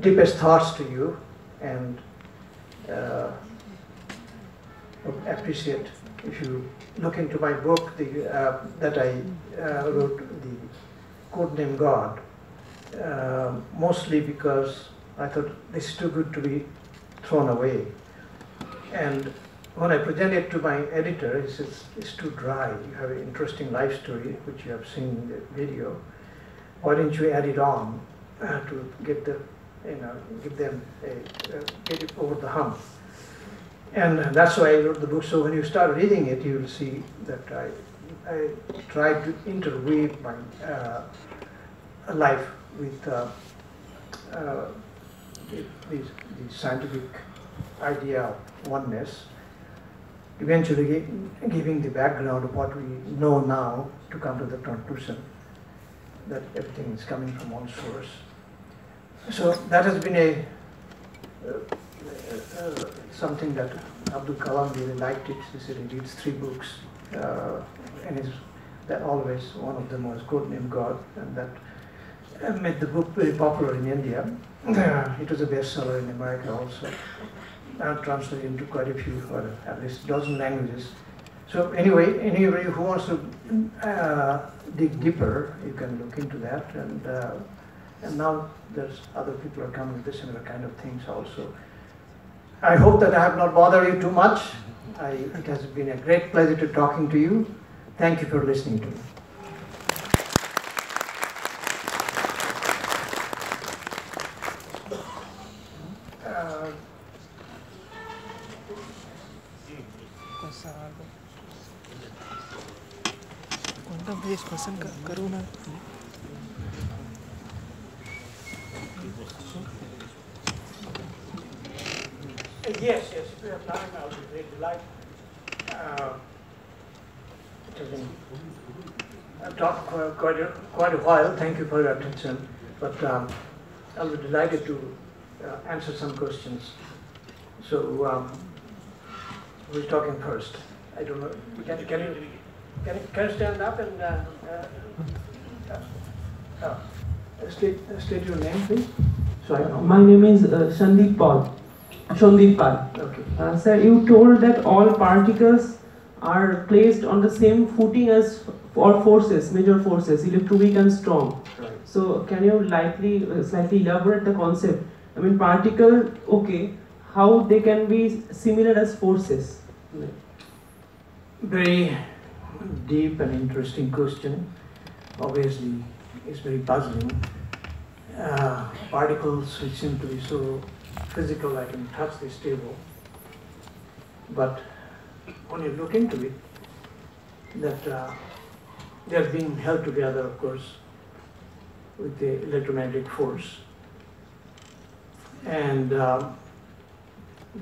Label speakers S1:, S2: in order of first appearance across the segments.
S1: deepest thoughts to you and uh, appreciate if you look into my book the, uh, that I uh, wrote, the code name God, uh, mostly because I thought this is too good to be thrown away. And when I presented it to my editor, he says, it's too dry. You have an interesting life story, which you have seen in the video. Why don't you add it on uh, to get the, you know, give them a, uh, get it over the hump. And that's why I wrote the book. So when you start reading it, you will see that I, I tried to interweave my uh, life with uh, uh, the, the, the, scientific idea of oneness, eventually giving the background of what we know now to come to the conclusion that everything is coming from one source. So that has been a uh, uh, something that Abdul Kalam really liked it. He said he reads three books, uh, and is that always one of them was Code Name God, and that uh, made the book very popular in India. It was a bestseller in America also, and translated into quite a few, or at least dozen languages. So anyway, anybody who wants to uh, dig deeper, you can look into that. And uh, and now there's other people are coming with similar kind of things also. I hope that I have not bothered you too much. I, it has been a great pleasure to talking to you. Thank you for listening to me. Uh, Yes, yes, if you have time, I'll be very delighted. Uh, it has been I've talked quite a, quite a while. Thank you for your attention. But um, I'll be delighted to uh, answer some questions. So, um, who's talking first? I don't know. Can, can, you, can, you, can you stand up and uh, uh, uh, uh state, state your name, please?
S2: So My name is uh, Shandeep Paul. Shandip Pal. Okay. Uh, sir, you told that all particles are placed on the same footing as all forces, major forces, electroweak and strong. Right. So can you likely, uh, slightly elaborate the concept? I mean, particle, okay, how they can be similar as forces?
S1: Very deep and interesting question. Obviously, it's very puzzling. Uh, particles which seem to be so physical, I can touch this table. But when you look into it, that uh, they're being held together, of course, with the electromagnetic force. And uh,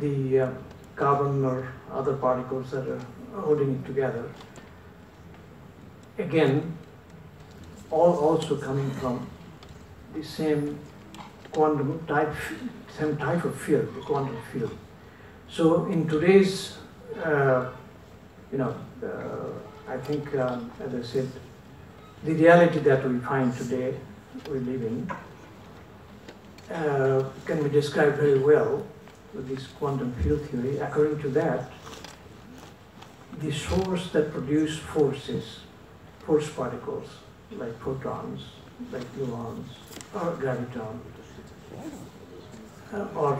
S1: the uh, carbon or other particles that are holding it together, again, all also coming from the same quantum type same type of field, the quantum field. So in today's, you know, uh, I think, um, as I said, the reality that we find today, we live in, uh, can be described very well with this quantum field theory. According to that, the source that produce forces, force particles, like photons, like gluons, or gravitons, uh, or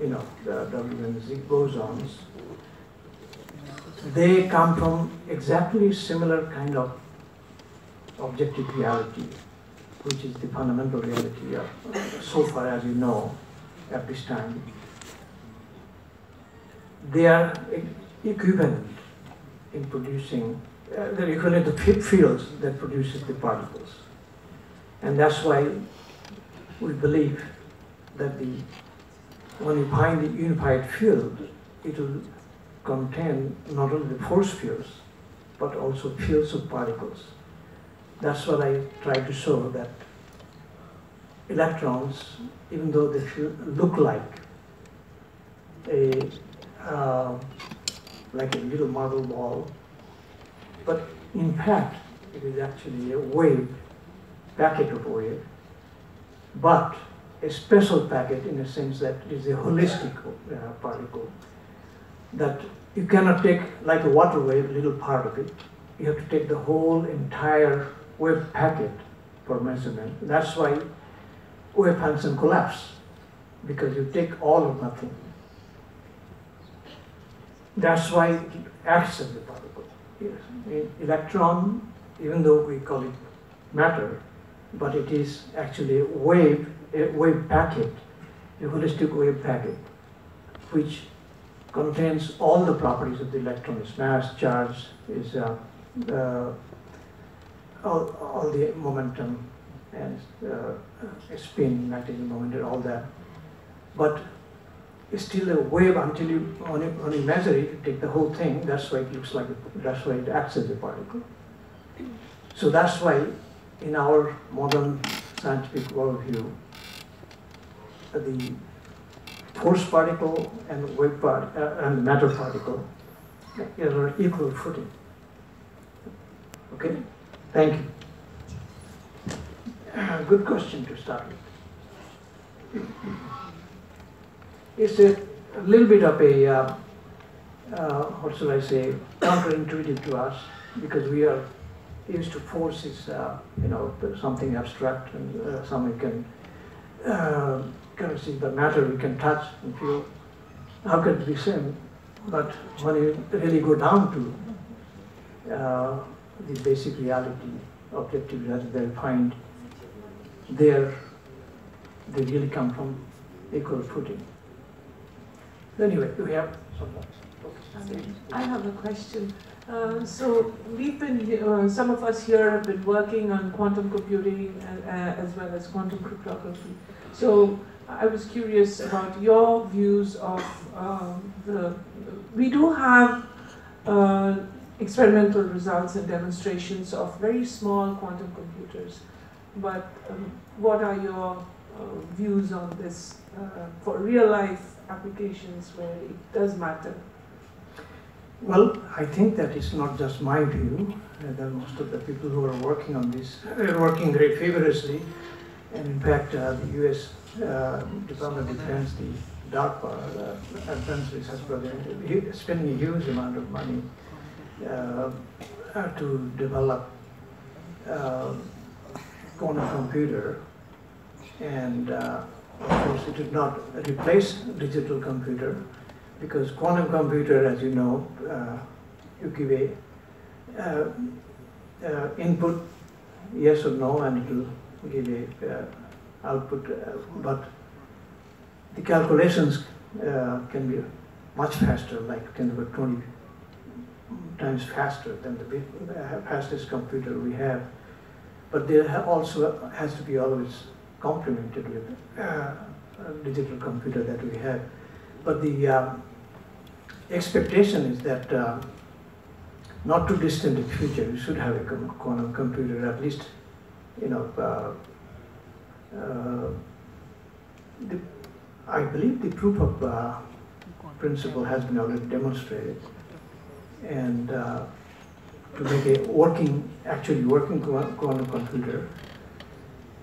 S1: you know the W and Z bosons, they come from exactly similar kind of objective reality, which is the fundamental reality of, so far as you know at this time. They are equivalent in producing, uh, they're equivalent to fields that produces the particles. And that's why we believe that the when you find the unified field, it will contain not only the force fields, but also fields of particles. That's what I try to show that electrons, even though they look like a uh, like a little marble ball, but in fact it is actually a wave, packet of wave, but a special packet in a sense that it is a holistic uh, particle that you cannot take like a water wave, little part of it. You have to take the whole entire wave packet for measurement. That's why wave function collapse because you take all or nothing. That's why it acts as a particle. Yes. Electron, even though we call it matter, but it is actually a wave, a wave packet, a holistic wave packet, which contains all the properties of the electron, its mass, charge, is uh, uh, all, all the momentum and uh, spin, magnetic moment, and all that. But it's still a wave until you only, only measure it, you take the whole thing, that's why it looks like, that's why it acts as a particle. So that's why in our modern scientific worldview, the force particle and wave part uh, and matter particle are on equal footing. Okay, thank you. Uh, good question to start with. It's a, a little bit of a, uh, uh, what should I say, counterintuitive to us because we are used to force is, uh, you know, something abstract and uh, something can uh, kind of see the matter we can touch and feel. How can it be same? But when you really go down to uh, the basic reality, objective reality they find, there they really come from equal footing. Anyway, we have some.
S3: I have a question. Uh, so we've been, uh, some of us here have been working on quantum computing uh, as well as quantum cryptography. So I was curious about your views of um, the, we do have uh, experimental results and demonstrations of very small quantum computers, but um, what are your uh, views on this for real life applications where it does matter?
S1: Well, I think that it's not just my view. Uh, that most of the people who are working on this are working very feverishly. And in fact, uh, the U.S. Uh, Department of Defense, the DARPA, uh, Advanced Research Project, is spending a huge amount of money uh, uh, to develop uh, quantum computer. And of course, it did not replace digital computer, because quantum computer, as you know, uh, you give a uh, uh, input, yes or no, and it will give a uh, output, uh, but the calculations uh, can be much faster, like 10 to the 20 times faster than the fastest computer we have. But there also has to be always complemented with digital computer that we have. But the um, expectation is that uh, not too distant in future, we should have a quantum computer, at least, you know, uh, uh, the, I believe the proof of uh, principle has been already demonstrated. And uh, to make a working, actually working quantum computer,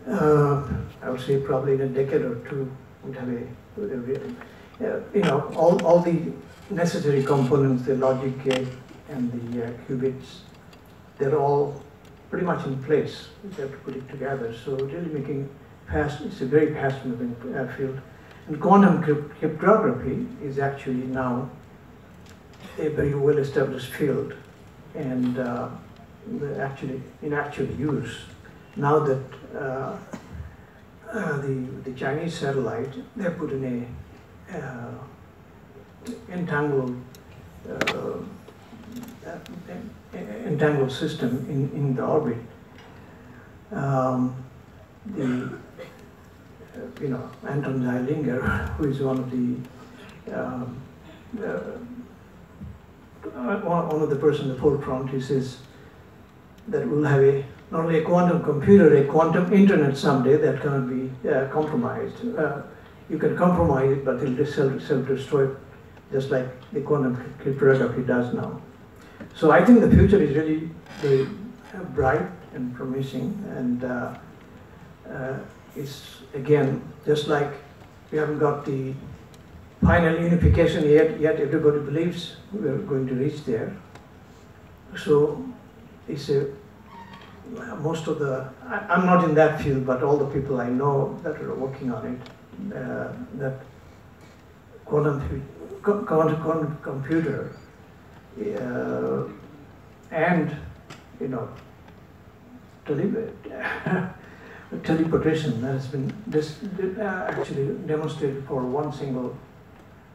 S1: uh, I would say probably in a decade or two, would have a, would a you know, all, all the necessary components, the logic gate and the uh, qubits, they're all pretty much in place. You have to put it together. So really making fast, it's a very fast moving uh, field. And quantum cryptography is actually now a very well established field and uh, actually in actual use. Now that uh, uh, the, the Chinese satellite, they put in a entangled uh, entangled system in, in the orbit. Um, the uh, you know Anton Zeilinger, who is one of the um, uh, one of the person in the forefront, he says that we'll have a not only a quantum computer, a quantum internet someday that cannot be uh, compromised. Uh, you can compromise it, but it'll self-destroy just like the quantum cryptography does now. So I think the future is really very bright and promising, and uh, uh, is again just like we haven't got the final unification yet. Yet everybody believes we are going to reach there. So it's a most of the I, I'm not in that field, but all the people I know that are working on it, uh, that quantum quantum, computer uh, and you know tele- teleportation that has been dis- uh, actually demonstrated for one single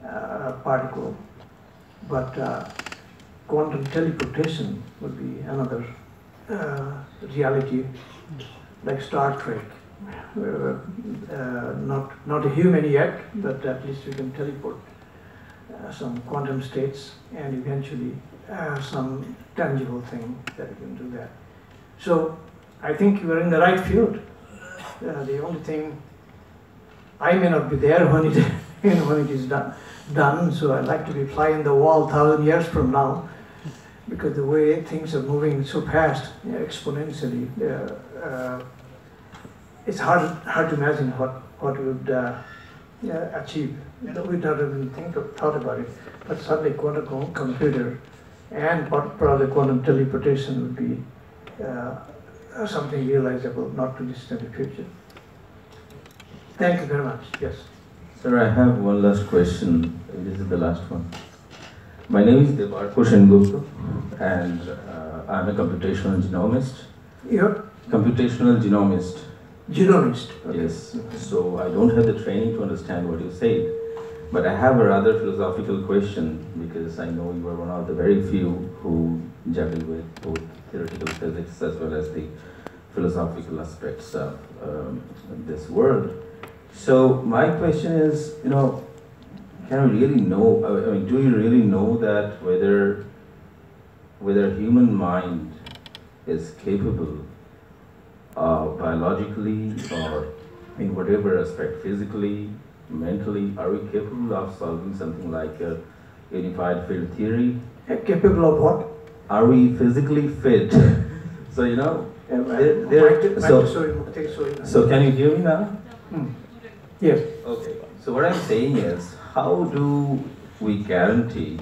S1: uh, particle, but uh, quantum teleportation would be another uh, reality, like Star Trek. Uh, uh, not not a human yet, but at least we can teleport uh, some quantum states and eventually some tangible thing that we can do that. So I think we're in the right field. The only thing I may not be there when it you know, when it is done. Done. So I'd like to be flying the wall thousand years from now, because the way things are moving so fast, you exponentially, uh, uh, it's hard hard to imagine what what we would uh, yeah, achieve. You know, we don't even think of, thought about it, but suddenly quantum computer and what probably quantum teleportation would be uh, something realizable, not too distant in the future. Thank you very much. Yes.
S4: Sir, I have one last question. This is the last one. My name is Debarka Sengupta and uh, I'm a computational genomist.
S1: You're
S4: Computational genomist,
S1: genomist.
S4: yes. So I don't have the training to understand what you said, but I have a rather philosophical question because I know you are one of the very few who juggle with both theoretical physics as well as the philosophical aspects of um, this world. So my question is, you know, can we really know? I mean, do you really know that whether whether human mind is capable, uh, biologically or in whatever aspect, physically, mentally, are we capable of solving something like a unified field theory?
S1: Capable of what?
S4: Are we physically fit? so you know, There- there-
S1: Mike- Mike,
S4: so-
S1: sorry, Mukti, sorry.
S4: so can you hear me now?
S1: Hmm. Yes.
S4: Okay, so what I'm saying is, how do we guarantee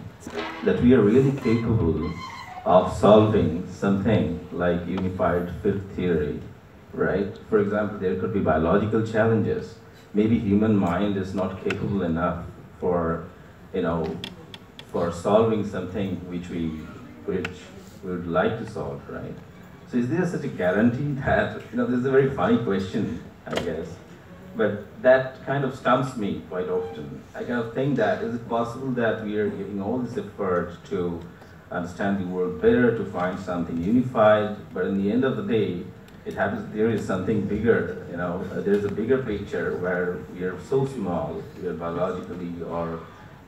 S4: that we are really capable of solving something like unified field theory, right? For example, there could be biological challenges. Maybe human mind is not capable enough for, you know, for solving something which we, which we would like to solve, right? So is there such a guarantee that, you know, this is a very funny question, I guess. But that kind of stumps me quite often. I kind of think that is it possible that we are giving all this effort to understand the world better, to find something unified, but in the end of the day, it happens there is something bigger, you know, uh, there's a bigger picture where we are so small, we are biologically or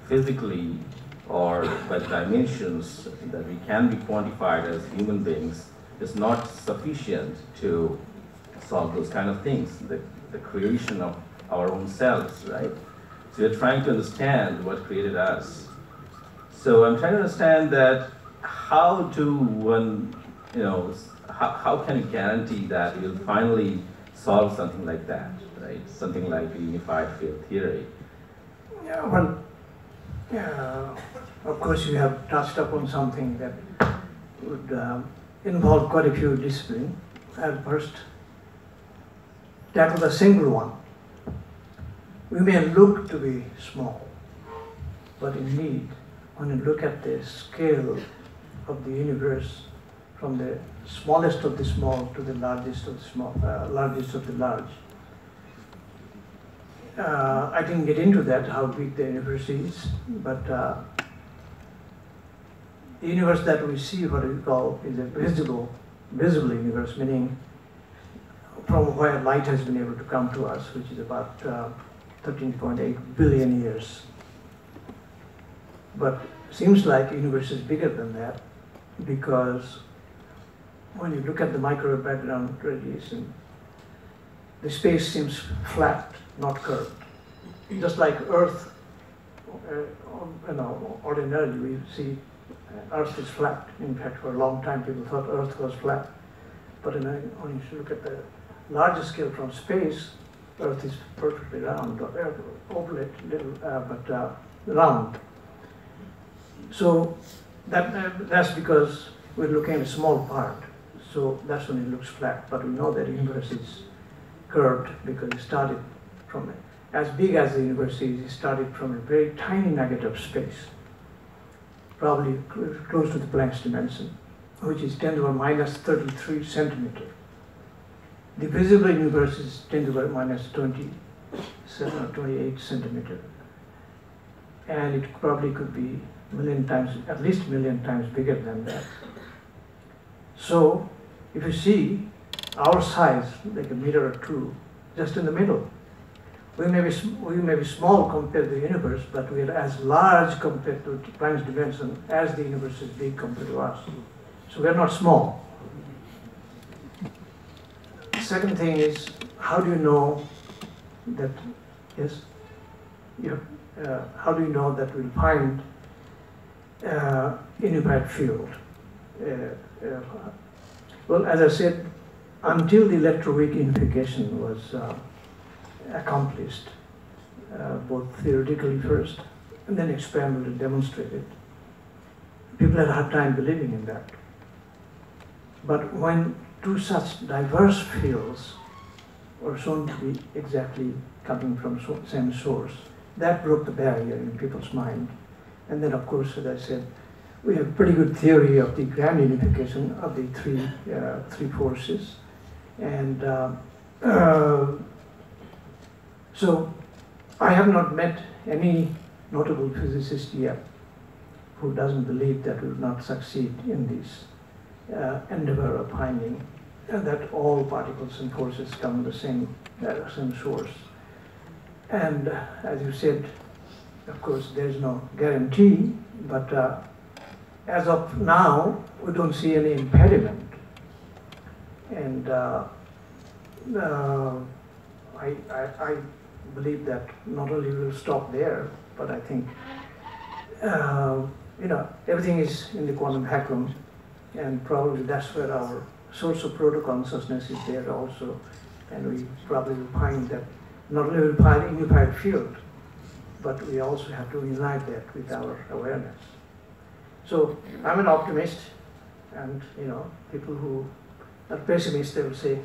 S4: physically or by dimensions that we can be quantified as human beings is not sufficient to solve those kind of things, the, the creation of our own selves, right? So we're trying to understand what created us. So I'm trying to understand that how do one, you know, how, how can you guarantee that you'll finally solve something like that, right? Something like unified field theory.
S1: Yeah, well, yeah, of course, you have touched upon something that would um, involve quite a few disciplines. I'll first tackle the single one. We may look to be small, but indeed, when you look at the scale of the universe, from the smallest of the small to the largest of the small, uh, largest of the large, uh, I didn't get into that, how big the universe is, but uh, the universe that we see, what we call, is a visible, visible universe, meaning from where light has been able to come to us, which is about uh, 13.8 billion years. But seems like universe is bigger than that because when you look at the microwave background radiation, the space seems flat, not curved. Just like Earth, uh, you know, ordinarily we see uh, Earth is flat. In fact, for a long time people thought Earth was flat. But in a, when you look at the larger scale from space, Earth is perfectly round, uh, oblate, little, uh, but uh, round. So that, uh, that's because we're looking at a small part. So that's when it looks flat. But we know that the universe is curved because it started from a, as big as the universe is, it started from a very tiny nugget of space, probably cl- close to the Planck's dimension, which is 10 to the minus 33 centimeter. The visible universe is 10 to the minus 27 or 28 centimeter. And it probably could be million times, at least million times bigger than that. So, if you see our size, like a meter or two, just in the middle, we may be, we may be small compared to the universe, but we are as large compared to Planck's dimension as the universe is big compared to us. So we are not small. Second thing is, how do you know that, yes? You, uh, how do you know that we'll find uh, unified field? Uh, uh, well, as I said, until the electroweak unification was uh, accomplished, uh, both theoretically first and then experimentally demonstrated, people had a hard time believing in that. But when two such diverse fields were shown to be exactly coming from so, same source, that broke the barrier in people's mind. And then, of course, as I said, we have pretty good theory of the grand unification of the three uh, three forces, and uh, uh, so I have not met any notable physicist yet who doesn't believe that we will not succeed in this uh, endeavor of finding that all particles and forces come from the same uh, same source. And as you said, of course, there is no guarantee, but uh, as of now, we don't see any impediment. And uh, uh, I, I, I believe that not only will stop there, but I think, uh, you know, everything is in the quantum vacuum, and probably that's where our source of proto consciousness is there also, and we probably will find that not only will find unified field, but we also have to unite that with our awareness. So I'm an optimist, and you know, people who are pessimists, they will say,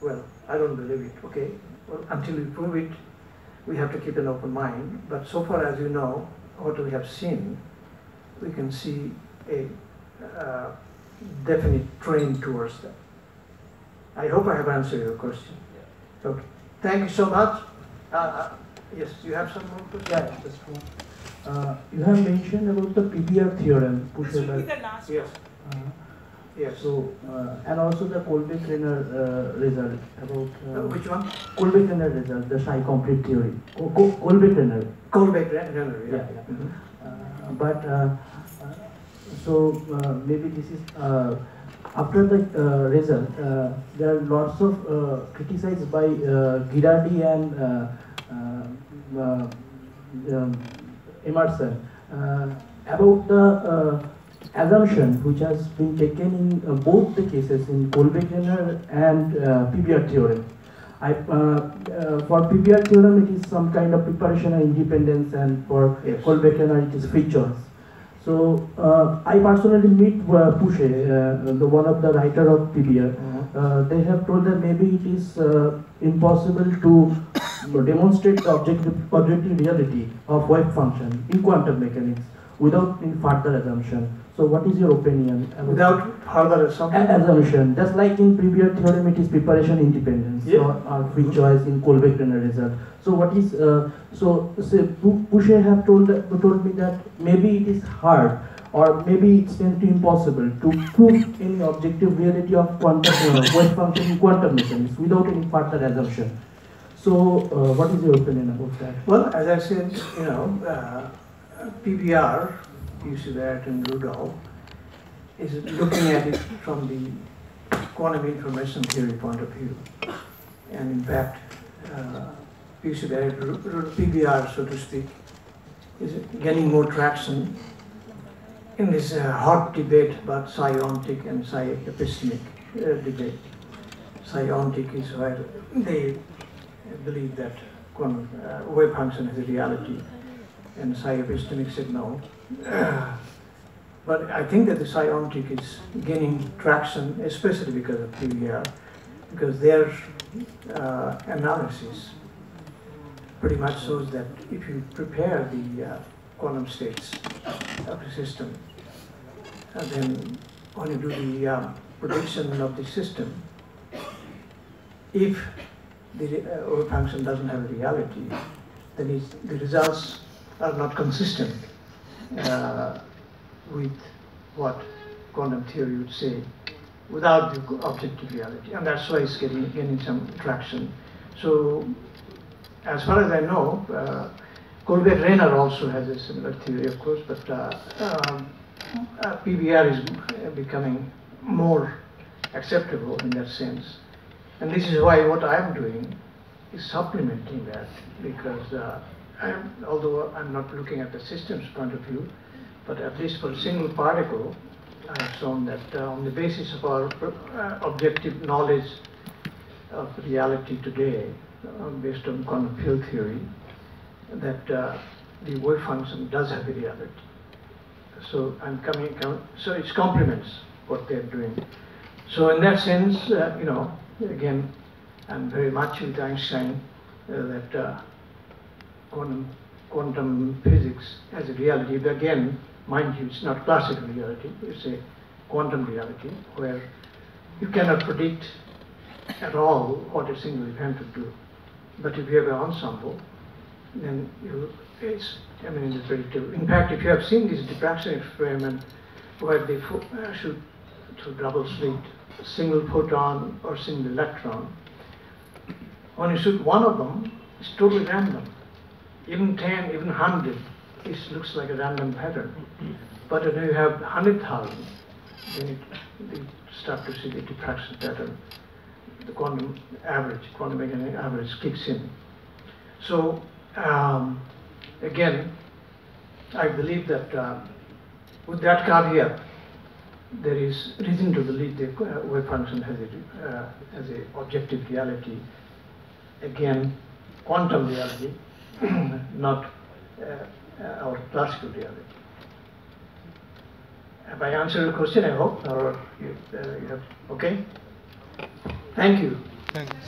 S1: well, I don't believe it, okay? Well, until we prove it, we have to keep an open mind. But so far as you know, what we have seen, we can see a uh, definite trend towards that. I hope I have answered your question. Okay. Thank you so much. Uh, uh, yes, you have some more questions?
S2: Yeah, just one. Uh, you have mentioned about the PBR theorem,
S3: This will be the last
S1: Yes,
S2: Uh,
S1: yes.
S2: so, uh, and also the Kolbe-Kleiner uh, result about
S1: Uh,
S2: uh,
S1: which one?
S2: Kolbe-Kleiner result, the psi complete theory. Ko- Ko- Kolbe-Kleiner.
S1: Colbeck Renner, yeah.
S2: Yeah, yeah.
S1: Mhm.
S2: Uh, but uh, uh, so uh, maybe this is uh, after the uh, result. Uh, there are lots of uh, criticized by uh, Ghirardi and uh, uh, uh, um, Emerson uh, about the uh, assumption which has been taken in uh, both the cases in Kolbe-Kleiner and uh, PBR theorem. I, uh, uh, for PBR theorem, it is some kind of preparation and independence, and for
S1: Yes.
S2: It is features. So uh, I personally meet uh, Pusey, uh, the one of the writer of PBR.
S1: Mhm.
S2: Uh, they have told that maybe it is uh, impossible to demonstrate the objective, objective reality of wave function in quantum mechanics without any further assumption. So what is your opinion? about-
S1: Without further assumption?
S2: assumption, just like in previous theorem, it is preparation independence
S1: Yeah.
S2: or, or free choice in Kolbe-Kleiner result. So what is uh, so say Pusey have told told me that maybe it is hard or maybe it's tend to impossible to prove any objective reality of quantum uh, wave function in quantum mechanics without any further assumption. So uh, what is your opinion about that?
S1: Well, as I said, you know, uh, PBR, Barrett and Rudolph, is looking at it from the quantum information theory point of view. And in fact, uh, Ru- PBR, so to speak, is gaining more traction in this uh, hot debate about psiontic and psi-epistemic uh, debate. Psiontic is where they believe that quantum uh, wave function is a reality, and psi epistemic no. but I think that the psi-ontic is gaining traction, especially because of PBR, because their uh, analysis pretty much shows that if you prepare the uh, quantum states of the system, and then when you do the uh, prediction of the system, if the uh, wave function doesn't have a reality, then the results are not consistent uh, with what quantum theory would say without the objective reality. And that's why it's getting, getting some traction. So as far as I know, uh, Colbeck-Renner also has a similar theory, of course, but uh, um, uh, PBR is becoming more acceptable in that sense. And this is why what I'm doing is supplementing that because uh, I'm, although I'm not looking at the system's point of view, but at least for a single particle, I have shown that uh, on the basis of our uh, objective knowledge of reality today, uh, based on quantum field theory, that uh, the wave function does have a reality. So I'm coming, so it complements what they're doing. So in that sense, uh, you know, again, I'm very much with Einstein uh, that uh, quantum, quantum physics as a reality, but again, mind you, it's not classical reality, it's a quantum reality where you cannot predict at all what a single event would do. But if you have an ensemble, then you, it's eminently predictable. In fact, if you have seen this diffraction experiment where they uh, shoot through double slit single photon or single electron, when you shoot one of them, it's totally random. Even 10, even 100, it looks like a random pattern. But when you have 100,000, then it, you start to see the diffraction pattern. The quantum average, quantum mechanics average kicks in. So um, again, I believe that uh, with that caveat, there is reason to believe the uh, wave function has a, uh, has a objective reality. Again, quantum reality, not uh, our classical reality. Have I answered your question, I hope, or you, uh, you have, okay? Thank you.
S5: Thank you,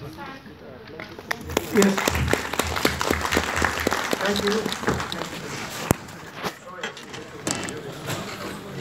S1: Yes. Thank you.